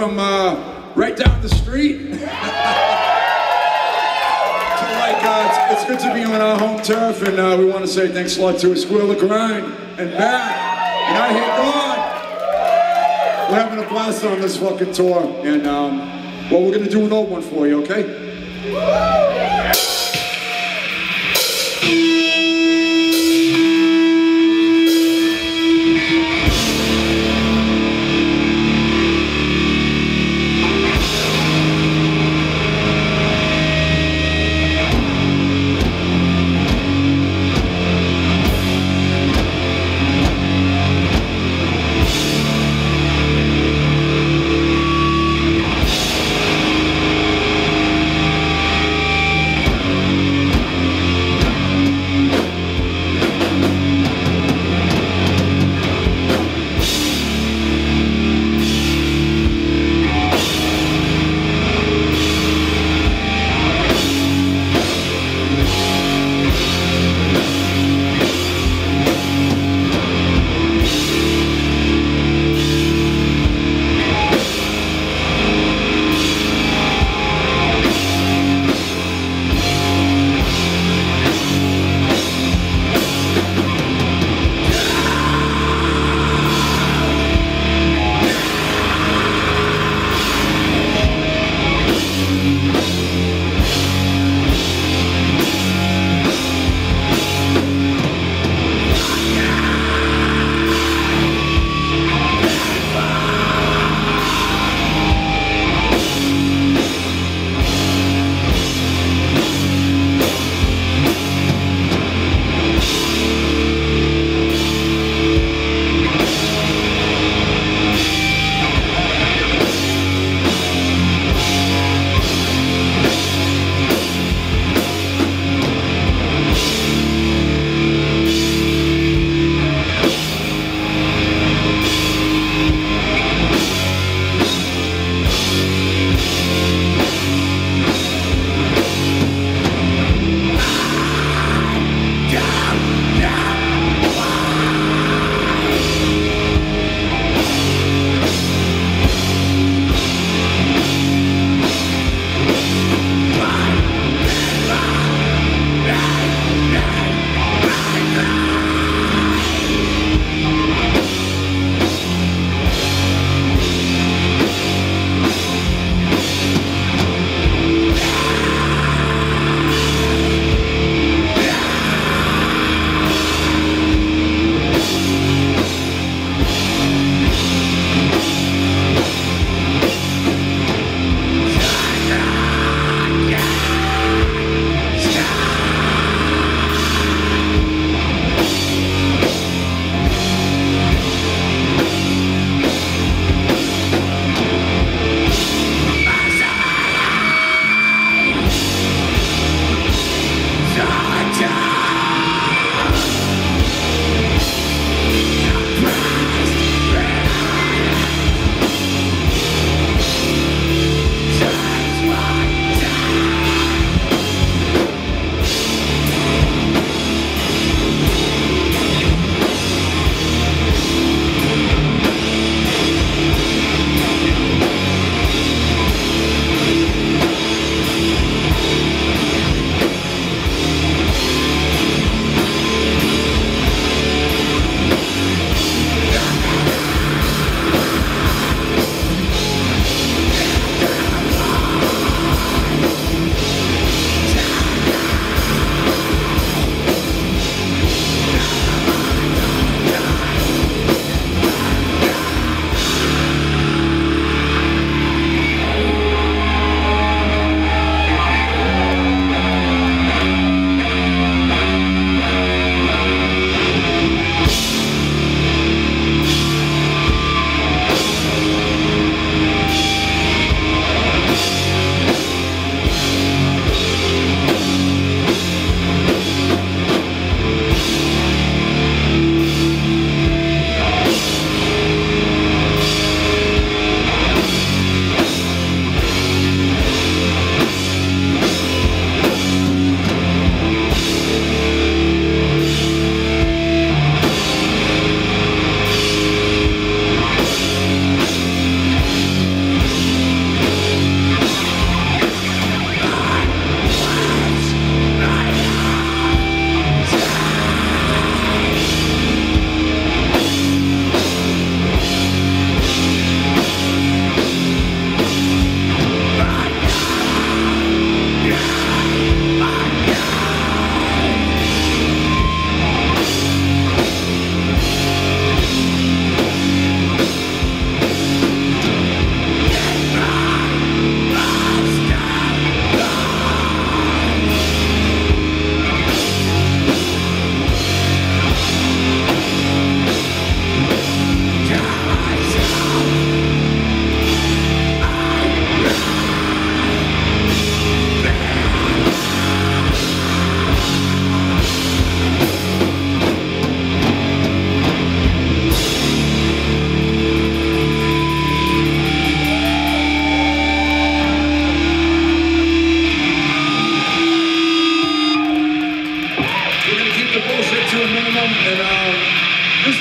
from uh, right down the street. so like, uh, it's, it's good to be on our home turf, and uh, we want to say thanks a lot to the Grind and Matt, and I hear God. We're having a blast on this fucking tour, and um, well, we're gonna do an old one for you, okay?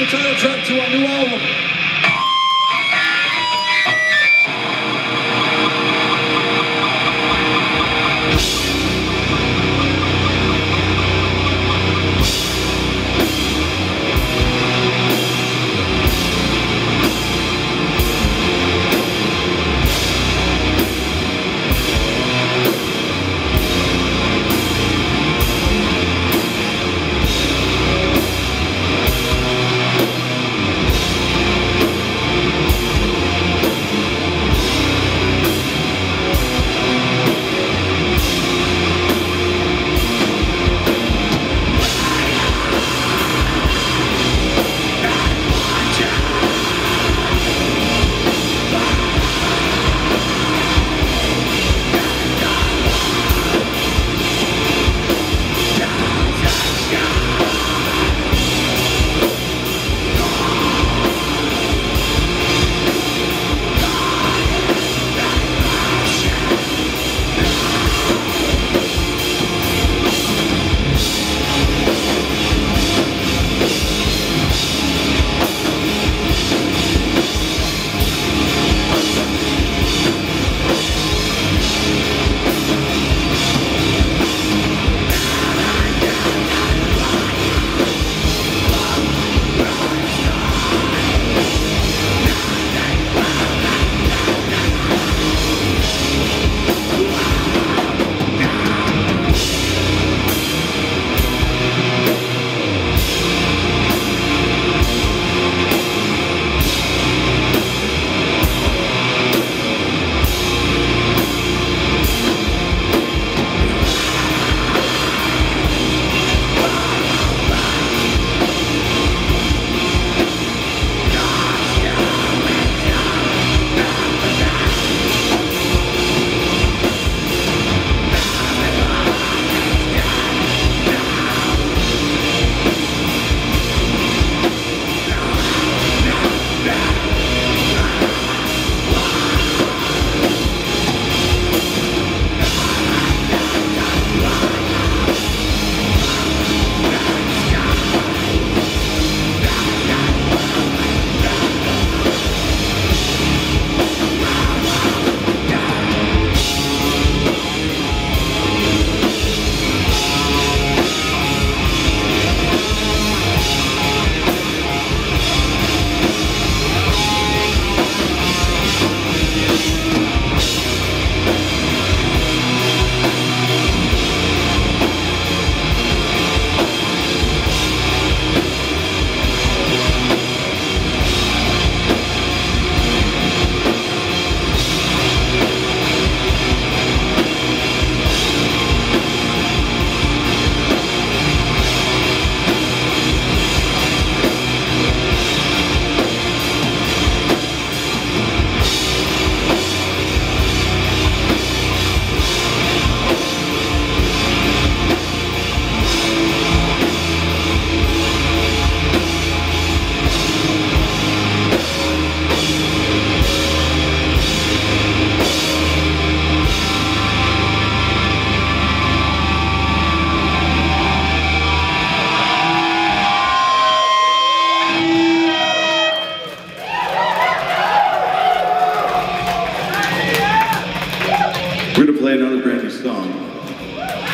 Title track to our new album.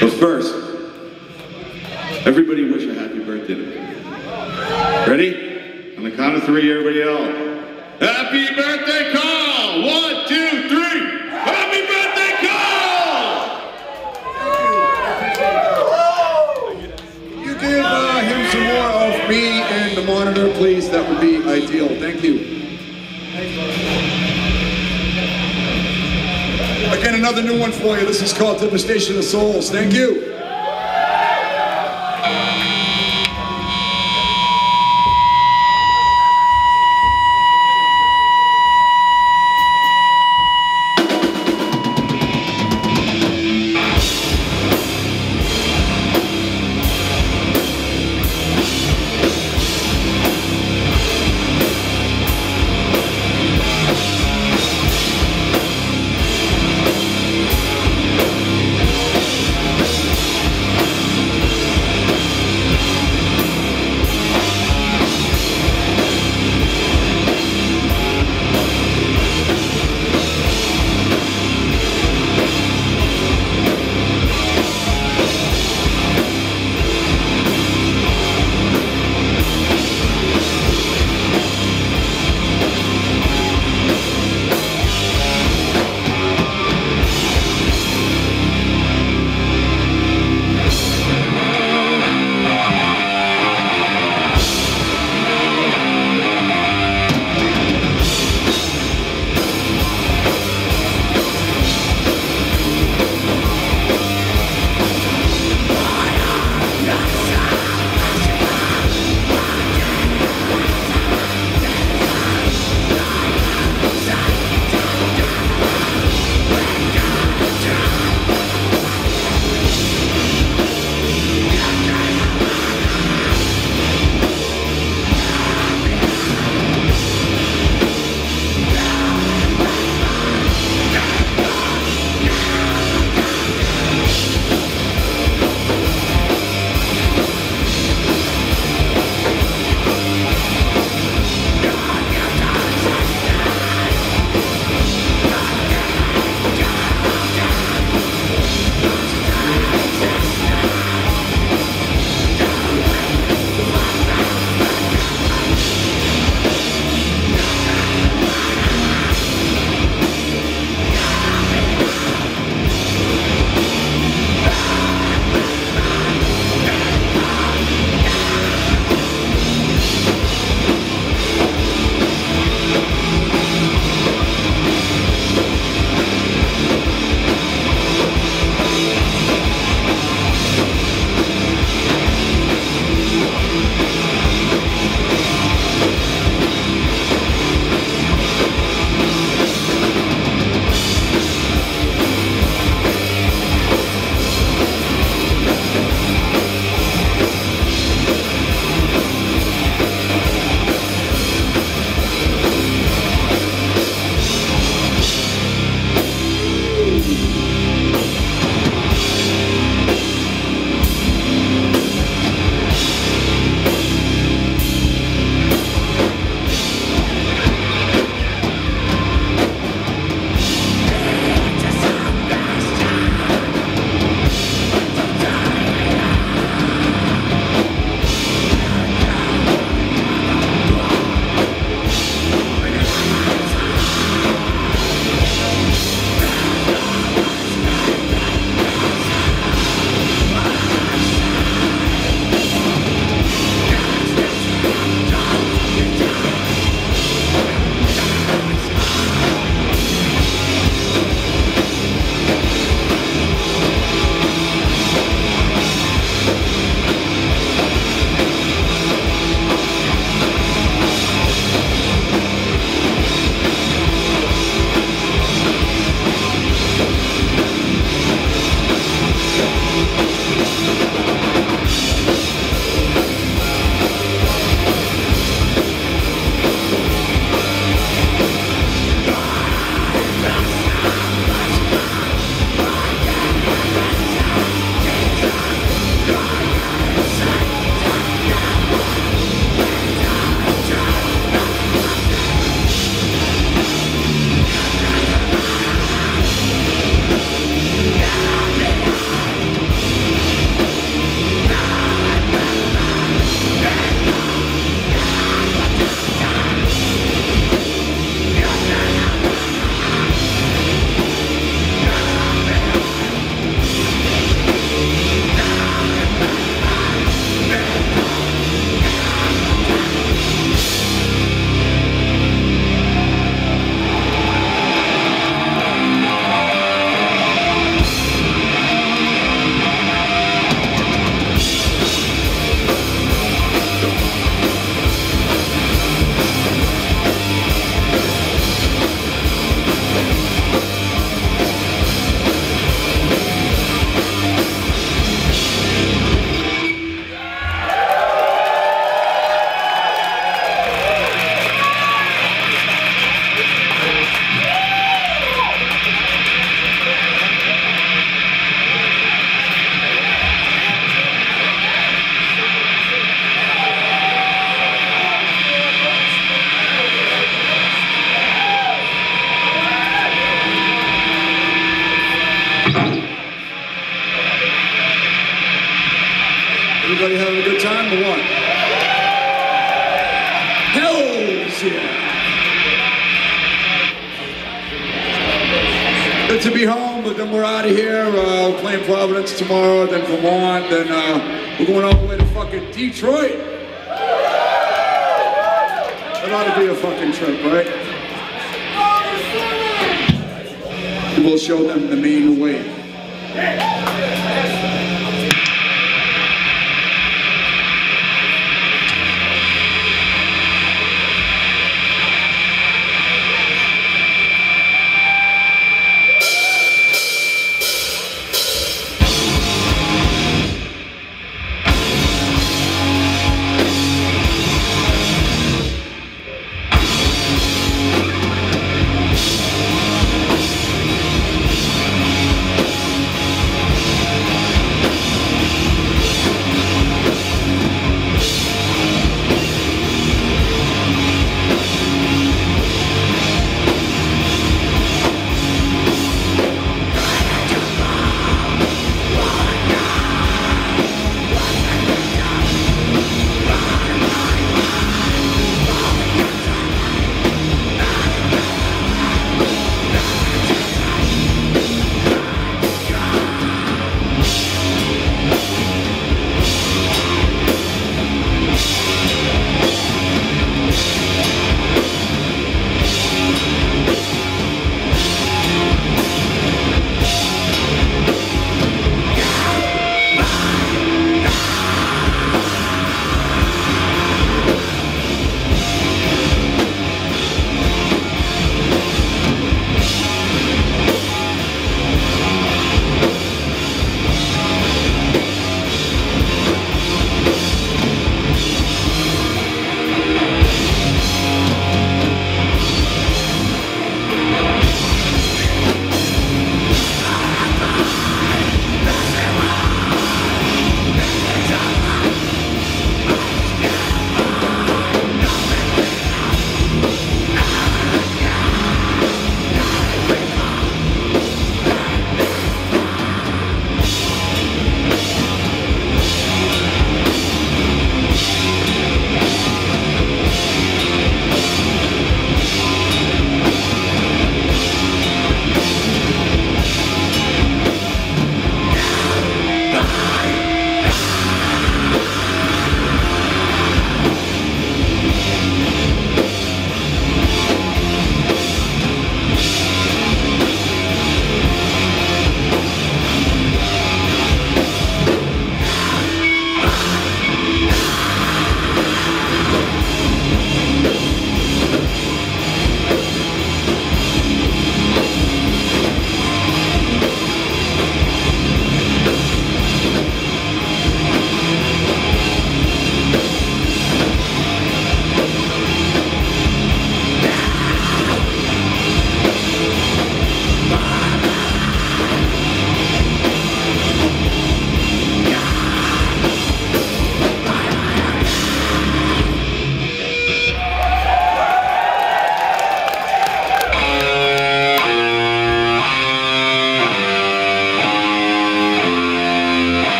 But first, everybody wish a happy birthday to me. Ready? On the count of three, everybody yell. Happy birthday, Carl! One, two, three! Happy birthday, Carl! You give uh, him some more of me and the monitor, please. That would be ideal. Thank you. Again, another new one for you. This is called Devastation of Souls. Thank you. We'll show them the main way.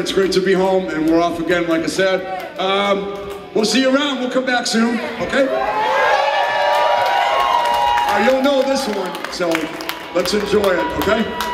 It's great to be home, and we're off again, like I said. Um, we'll see you around. We'll come back soon, okay? Uh, you'll know this one, so let's enjoy it, okay?